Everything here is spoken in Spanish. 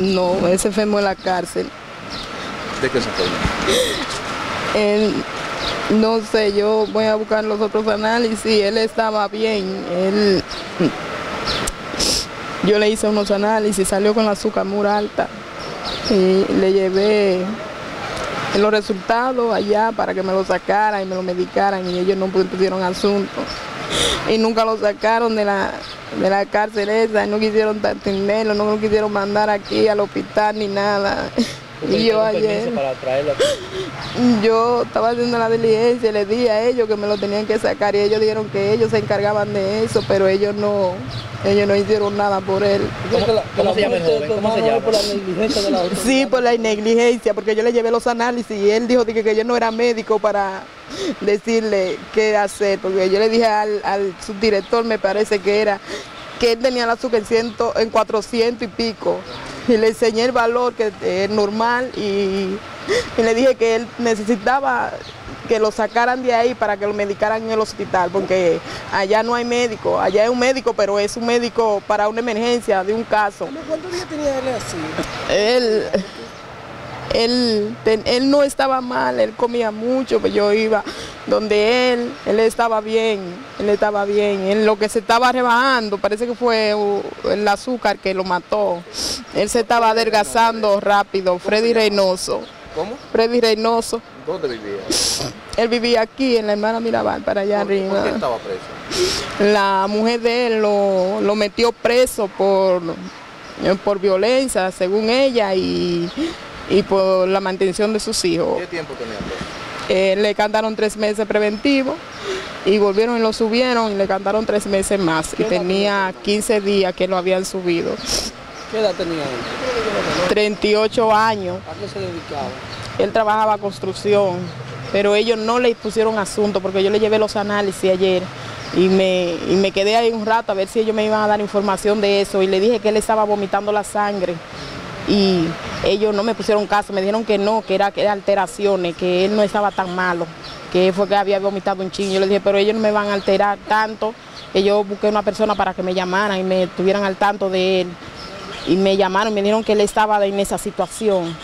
No, él se enfermó en la cárcel. ¿De qué se enfermó? Él, no sé, yo voy a buscar los otros análisis, él estaba bien, él, yo le hice unos análisis, salió con la azúcar muy alta y le llevé los resultados allá para que me lo sacaran y me lo medicaran y ellos no pusieron asunto y nunca lo sacaron de la, de la cárcel esa, no quisieron atenderlo, no lo quisieron mandar aquí al hospital ni nada. Y yo ayer, yo estaba haciendo la diligencia, le dije a ellos que me lo tenían que sacar y ellos dijeron que ellos se encargaban de eso, pero ellos no, ellos no hicieron nada por él. ¿Cómo, se llama el joven? ¿Cómo se llama? Por la negligencia de la Sí, por la negligencia, porque yo le llevé los análisis y él dijo que, que yo no era médico para decirle qué hacer, porque yo le dije al, al subdirector, me parece que era, que él tenía el azúcar en, ciento, en 400 y pico y le enseñé el valor que es normal y, y, le dije que él necesitaba que lo sacaran de ahí para que lo medicaran en el hospital, porque allá no hay médico, allá hay un médico, pero es un médico para una emergencia de un caso. ¿Cuántos días tenía él así? Él, él, él no estaba mal, él comía mucho, pero yo iba donde él, él estaba bien, él estaba bien, él lo que se estaba rebajando, parece que fue el azúcar que lo mató, él se estaba adelgazando rápido, Freddy Reynoso. ¿Cómo? Freddy Reynoso. ¿Dónde vivía? Él vivía aquí, en la hermana Mirabal, para allá ¿Por, arriba. ¿Por qué estaba preso? La mujer de él lo, lo metió preso por, por violencia, según ella, y y por la mantención de sus hijos. ¿Qué tiempo tenía preso? Eh, le cantaron tres meses preventivos y volvieron y lo subieron y le cantaron tres meses más. Y tenía 15 días que lo habían subido. ¿Qué edad tenía él? 38 años. ¿A qué se dedicaba? Él trabajaba construcción, pero ellos no le pusieron asunto porque yo le llevé los análisis ayer y me, y me quedé ahí un rato a ver si ellos me iban a dar información de eso y le dije que él estaba vomitando la sangre y ellos no me pusieron caso, me dijeron que no, que era, que era alteraciones, que él no estaba tan malo, que fue que había vomitado un chingo. Yo le dije, pero ellos no me van a alterar tanto, que yo busqué una persona para que me llamaran y me tuvieran al tanto de él. Y me llamaron, me dijeron que él estaba en esa situación.